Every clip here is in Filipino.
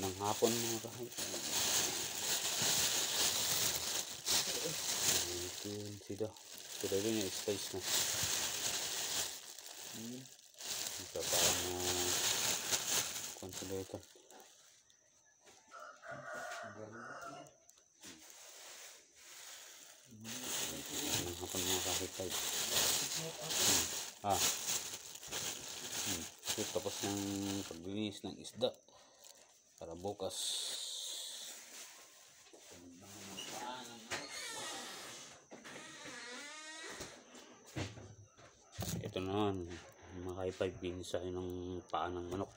ng hapon mga kahit ito sila sila rin yung space na. Ito parang na consulator ng hapon mga kahit tayo ah. Hmm. so, tapos ng paglinis ng isda para bukas. Ito naman high-five binsa ng paa ng manok.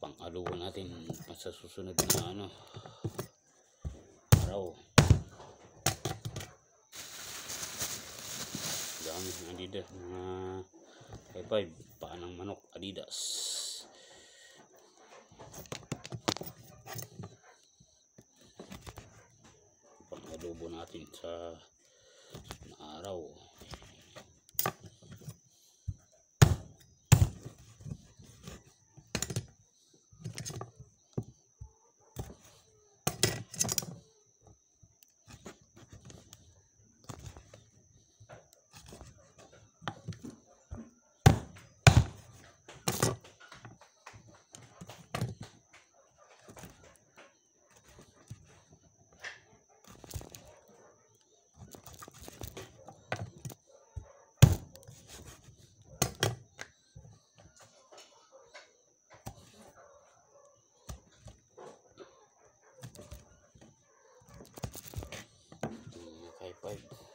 Pang aluwan natin sa susunod na ano araw dami ng adidas mga high-five paa ng manok adidas. Pang adobo natin sa araw mga high-five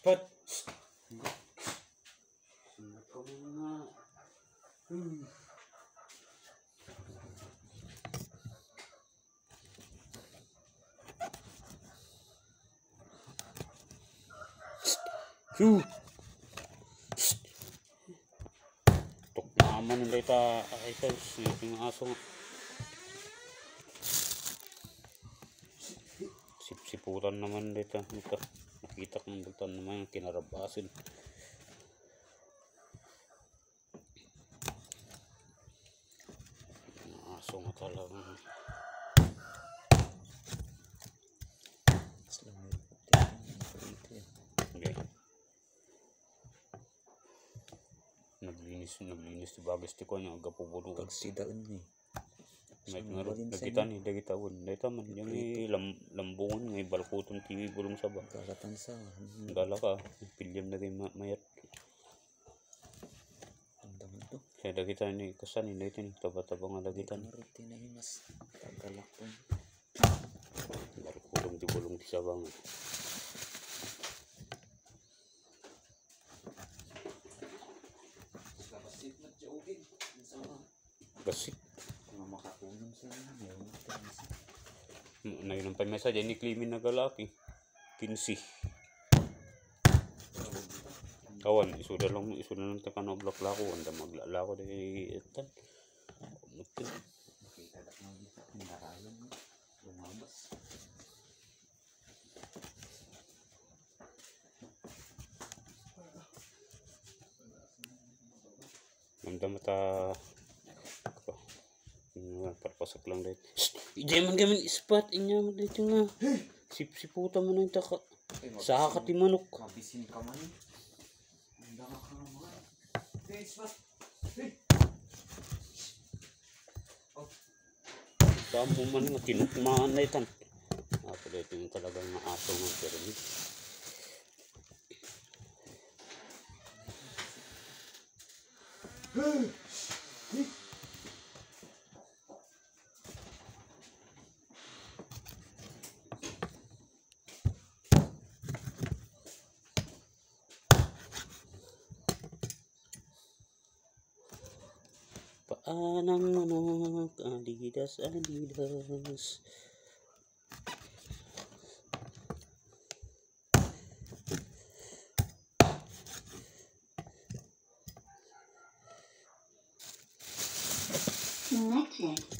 Spot! Sinat ko muna. Hmm. Shoo! Tok naman nila ita ay ito yung aso nga. Sipsiputan naman dito ito. Nakita kong dito naman yung kinarabasin. Aso nga talaga. Okay. Naglinis, naglinis Bagas ti ko niya, aga pupuno. Pagsidaan ni. May Sa nga rin, mabalin sa nagita ni, nagita won. Dito man, yung may lam, lambungan, may balkuton TV bulong sa ba. Kakatan sa. Gala ka, pilyam na rin ma mayat. Ang daman to. Kaya dagita ni, kasan ni, dito ni, taba-taba nga dagita ni. Naruti na yun mas tagalak to. Balkuton ti bulong ti sa ba Na yun ang pamesa, dyan ni Klimin na galaki. 15. Kawan, isuda lang, isuda lang ta kano blok lako, anda maglalako dahil etan. Mutin. Na. Lumabas. Nanda mata ko. Ano, nga, palpasok lang dahil. Ijay man gamin ispat, inya mo dito nga. Sipsiputa mo na yung ah, taka. Sa hakati manok. Mabisin ka man. Ang dama ka naman. Hey, ispat. Hey. Oh. Tamo man nga, tinukmaan na itan. Ah, Ako dito yung talagang maaso ng pyramid. Hey! Ang manok, Adidas, Adidas. Connected.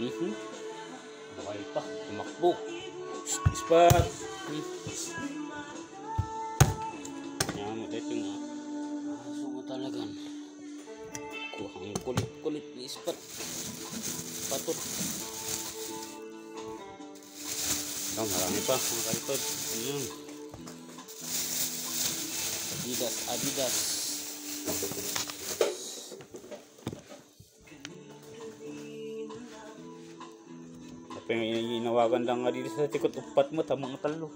Mhm. Okay pa, tumakbo. Shh, Ispat! Hmm. Yan mo, dito nga. Aso mo talagang. Kuhang kulit-kulit ni Ispat. Patot. Oh, marami pa, mga kalipad. Ayan. Adidas, Adidas. Apa yung inawagan lang nga dito sa tikot upat mo, tamang talo.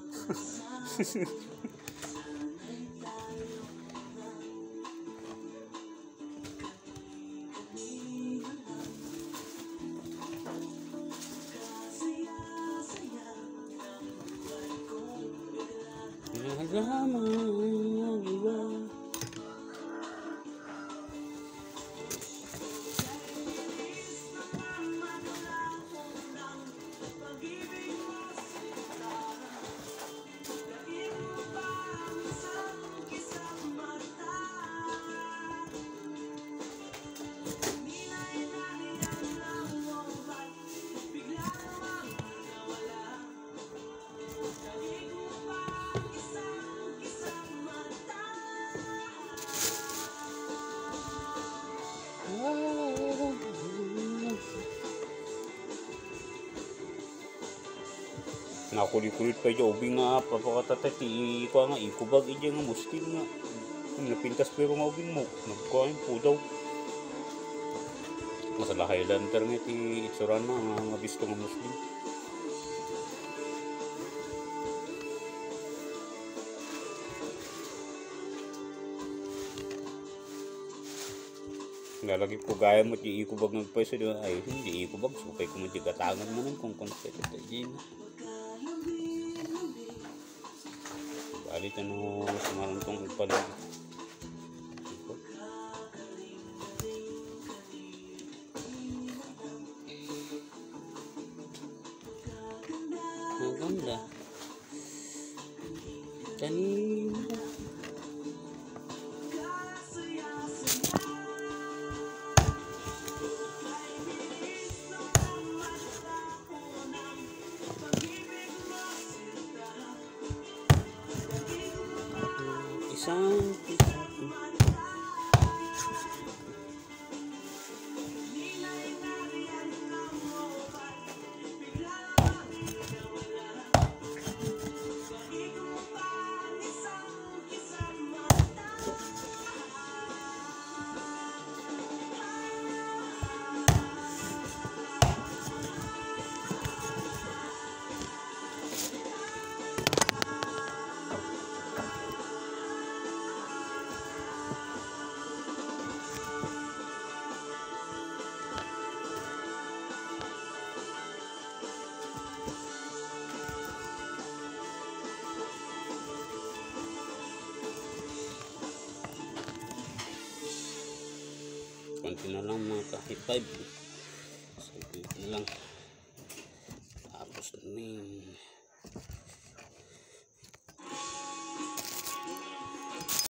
Naglamang Nakulit-kulit pa dyan, ubi nga, papakatatati, iko nga, ikubag, ija nga, muslim nga. Yung napintas pero nga ubing mo, nagkain po daw. Masala Highlander nga, ti itsura na, nga, nga bisto nga muslim. Lalagi po gaya mo, ti ikubag nagpwesto, di ba? Ay, hindi ikubag, ko mo ti katangan mo nun, kung konsepto tayo dyan. Balik ano sumarang tong ipalag. Konti na lang mga kahit 5 saglit na lang